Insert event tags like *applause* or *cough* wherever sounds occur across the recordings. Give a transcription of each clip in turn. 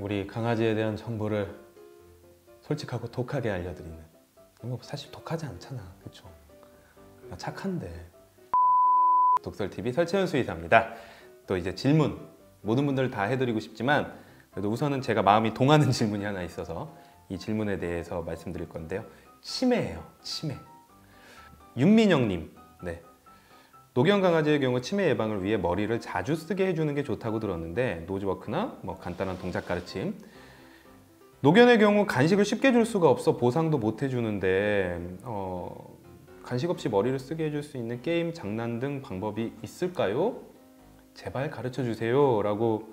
우리 강아지에 대한 정보를 솔직하고 독하게 알려드리는. 뭐 사실 독하지 않잖아. 그쵸? 나 착한데. 독설TV 설채연 수의사입니다. 또 이제 질문. 모든 분들 다 해드리고 싶지만 그래도 우선은 제가 마음이 동하는 *laughs* 질문이 하나 있어서 이 질문에 대해서 말씀드릴 건데요. 치매예요 치매. 윤민영님. 네 노경 강아지의 경우 치매 예방을 위해 머리를 자주 쓰게 해주는 게 좋다고 들었는데 노즈워크나 뭐 간단한 동작 가르침. 노견의 경우 간식을 쉽게 줄 수가 없어 보상도 못 해주는데 어, 간식 없이 머리를 쓰게 해줄 수 있는 게임, 장난 등 방법이 있을까요? 제발 가르쳐 주세요. 라고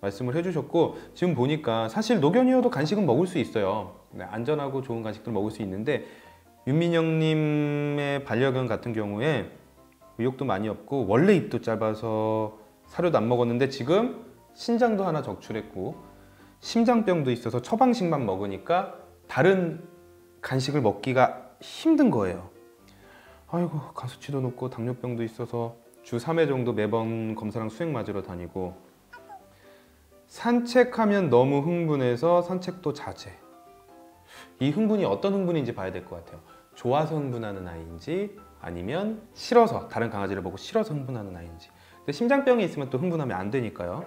말씀을 해주셨고 지금 보니까 사실 노견이어도 간식은 먹을 수 있어요. 네, 안전하고 좋은 간식들 먹을 수 있는데 윤민영님의 반려견 같은 경우에 의욕도 많이 없고 원래 입도 짧아서 사료도 안 먹었는데 지금 신장도 하나 적출했고 심장병도 있어서 처방식만 먹으니까 다른 간식을 먹기가 힘든 거예요. 아이고 가수치도 높고 당뇨병도 있어서 주 3회 정도 매번 검사랑 수행 맞으러 다니고 산책하면 너무 흥분해서 산책도 자제. 이 흥분이 어떤 흥분인지 봐야 될 것 같아요. 좋아서 흥분하는 아이인지 아니면 싫어서 다른 강아지를 보고 싫어서 흥분하는 아이인지. 근데 심장병이 있으면 또 흥분하면 안 되니까요.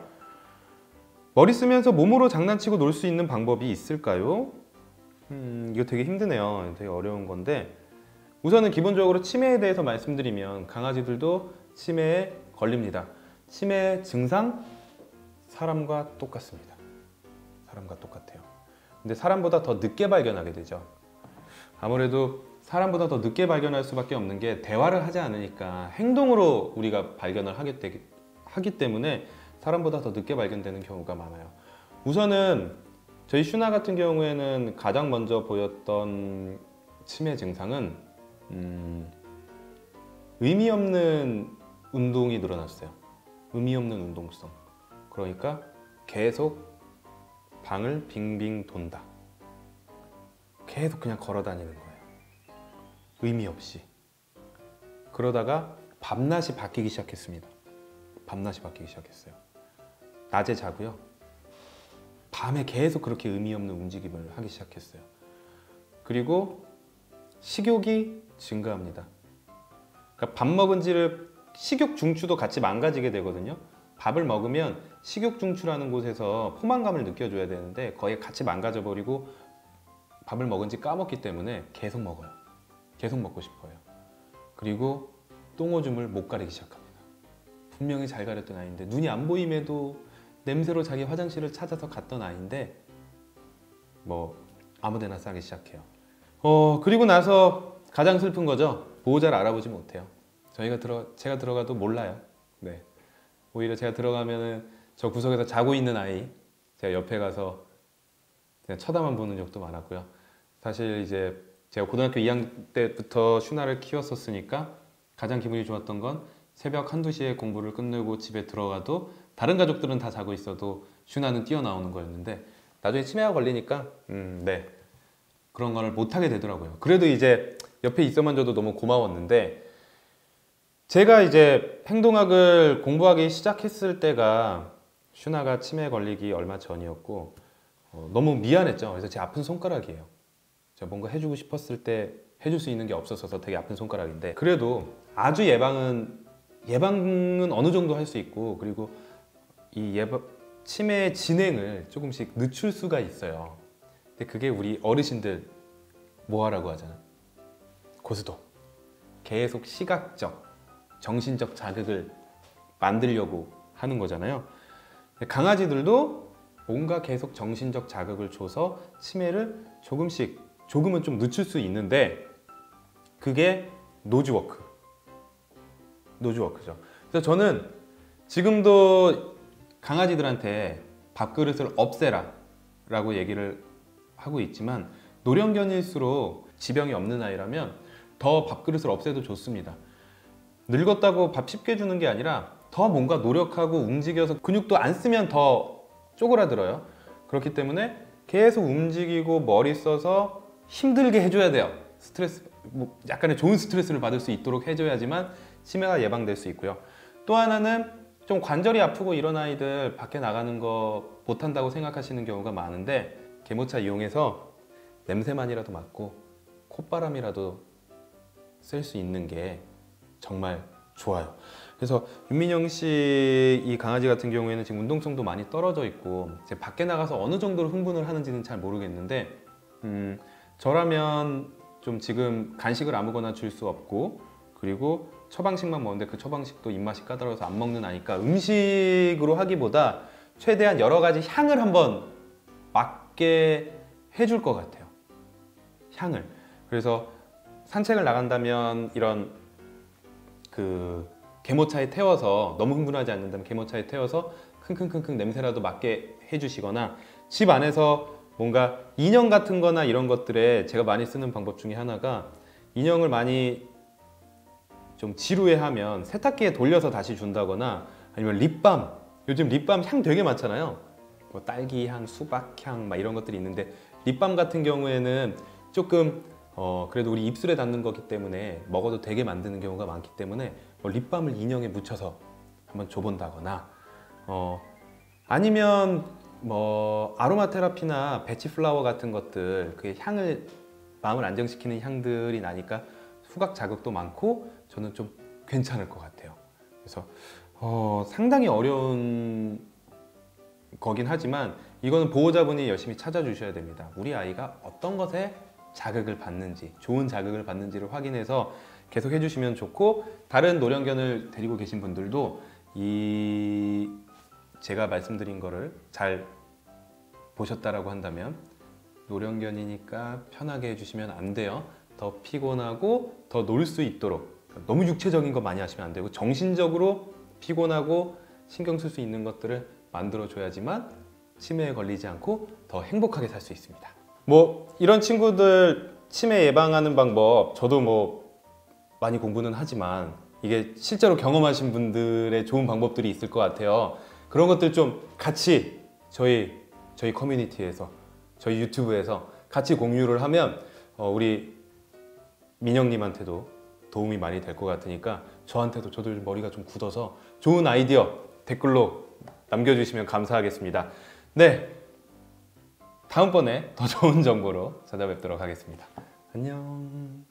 머리 쓰면서 몸으로 장난치고 놀 수 있는 방법이 있을까요? 음, 이거 되게 힘드네요. 되게 어려운 건데 우선은 기본적으로 치매에 대해서 말씀드리면 강아지들도 치매에 걸립니다. 치매 증상 사람과 똑같습니다. 사람과 똑같아요. 근데 사람보다 더 늦게 발견하게 되죠. 아무래도 사람보다 더 늦게 발견할 수밖에 없는 게 대화를 하지 않으니까 행동으로 우리가 발견을 하게 되기, 하기 때문에 사람보다 더 늦게 발견되는 경우가 많아요. 우선은 저희 슈나 같은 경우에는 가장 먼저 보였던 치매 증상은 음, 의미 없는 운동이 늘어났어요. 의미 없는 운동성. 그러니까 계속 방을 빙빙 돈다. 계속 그냥 걸어 다니는 거예요. 의미 없이. 그러다가 밤낮이 바뀌기 시작했습니다. 밤낮이 바뀌기 시작했어요. 낮에 자고요. 밤에 계속 그렇게 의미 없는 움직임을 하기 시작했어요. 그리고 식욕이 증가합니다. 그러니까 밥 먹은 지를 식욕 중추도 같이 망가지게 되거든요. 밥을 먹으면 식욕 중추라는 곳에서 포만감을 느껴줘야 되는데 거의 같이 망가져 버리고 밥을 먹은 지 까먹기 때문에 계속 먹어요. 계속 먹고 싶어요. 그리고 똥오줌을 못 가리기 시작합니다. 분명히 잘 가렸던 아이인데 눈이 안 보임에도 냄새로 자기 화장실을 찾아서 갔던 아이인데 뭐 아무데나 싸기 시작해요. 어 그리고 나서 가장 슬픈 거죠. 보호자를 알아보지 못해요. 저희가 들어 제가 들어가도 몰라요. 네. 오히려 제가 들어가면은 저 구석에서 자고 있는 아이 제가 옆에 가서 그냥 쳐다만 보는 적도 많았고요. 사실 이제 제가 고등학교 2학년 때부터 슈나를 키웠었으니까 가장 기분이 좋았던 건 새벽 한두 시에 공부를 끝내고 집에 들어가도 다른 가족들은 다 자고 있어도 슈나는 뛰어나오는 거였는데 나중에 치매가 걸리니까 음, 네 그런 거를 못하게 되더라고요. 그래도 이제 옆에 있어만 줘도 너무 고마웠는데 제가 이제 행동학을 공부하기 시작했을 때가 슈나가 치매에 걸리기 얼마 전이었고 어, 너무 미안했죠. 그래서 제 아픈 손가락이에요. 제가 뭔가 해주고 싶었을 때 해줄 수 있는 게 없었어서 되게 아픈 손가락인데 그래도 아주 예방은 예방은 어느 정도 할 수 있고 그리고 이 예방 치매 진행을 조금씩 늦출 수가 있어요. 근데 그게 우리 어르신들 뭐 하라고 하잖아. 고스톱. 계속 시각적, 정신적 자극을 만들려고 하는 거잖아요. 강아지들도 뭔가 계속 정신적 자극을 줘서 치매를 조금씩 조금은 좀 늦출 수 있는데 그게 nose work. nose work죠. 그래서 저는 지금도 강아지들한테 밥그릇을 없애라 라고 얘기를 하고 있지만 노령견일수록 지병이 없는 아이라면 더 밥그릇을 없애도 좋습니다. 늙었다고 밥 쉽게 주는 게 아니라 더 뭔가 노력하고 움직여서 근육도 안 쓰면 더 쪼그라들어요. 그렇기 때문에 계속 움직이고 머리 써서 힘들게 해줘야 돼요. 스트레스, 뭐 약간의 좋은 스트레스를 받을 수 있도록 해줘야지만 치매가 예방될 수 있고요. 또 하나는 좀 관절이 아프고 이런 아이들 밖에 나가는 거 못한다고 생각하시는 경우가 많은데 개모차 이용해서 냄새만이라도 맡고 콧바람이라도 쓸 수 있는 게 정말 좋아요. 그래서 윤민영 씨 이 강아지 같은 경우에는 지금 운동성도 많이 떨어져 있고 밖에 나가서 어느 정도로 흥분을 하는지는 잘 모르겠는데 음, 저라면 좀 지금 간식을 아무거나 줄 수 없고 그리고 처방식만 먹는데 그 처방식도 입맛이 까다로워서 안 먹는 아니까 음식으로 하기보다 최대한 여러 가지 향을 한번 맡게 해줄 것 같아요. 향을. 그래서 산책을 나간다면 이런 그 개모차에 태워서 너무 흥분하지 않는다면 개모차에 태워서 킁킁킁킁 냄새라도 맡게 해주시거나 집 안에서 뭔가 인형 같은 거나 이런 것들에 제가 많이 쓰는 방법 중에 하나가 인형을 많이 좀 지루해하면 세탁기에 돌려서 다시 준다거나 아니면 립밤. 요즘 립밤 향 되게 많잖아요. 뭐 딸기 향, 수박 향 막 이런 것들이 있는데 립밤 같은 경우에는 조금 어 그래도 우리 입술에 닿는 거기 때문에 먹어도 되게 만드는 경우가 많기 때문에 뭐 립밤을 인형에 묻혀서 한번 줘본다거나 어 아니면 뭐 아로마 테라피나 배치 플라워 같은 것들 그 향을 마음을 안정시키는 향들이 나니까 후각 자극도 많고 저는 좀 괜찮을 것 같아요. 그래서 어, 상당히 어려운 거긴 하지만 이거는 보호자분이 열심히 찾아주셔야 됩니다. 우리 아이가 어떤 것에 자극을 받는지, 좋은 자극을 받는지를 확인해서 계속 해주시면 좋고 다른 노령견을 데리고 계신 분들도 이 제가 말씀드린 거를 잘 보셨다라고 한다면 노령견이니까 편하게 해주시면 안 돼요. 더 피곤하고 더 놀 수 있도록 너무 육체적인 거 많이 하시면 안 되고 정신적으로 피곤하고 신경 쓸 수 있는 것들을 만들어 줘야지만 치매에 걸리지 않고 더 행복하게 살 수 있습니다. 뭐 이런 친구들 치매 예방하는 방법 저도 뭐 많이 공부는 하지만 이게 실제로 경험하신 분들의 좋은 방법들이 있을 것 같아요. 그런 것들 좀 같이 저희 저희 커뮤니티에서 저희 유튜브에서 같이 공유를 하면 어, 우리 민영님한테도 도움이 많이 될 것 같으니까 저한테도 저도 머리가 좀 굳어서 좋은 아이디어 댓글로 남겨주시면 감사하겠습니다. 네, 다음번에 더 좋은 정보로 찾아뵙도록 하겠습니다. 안녕.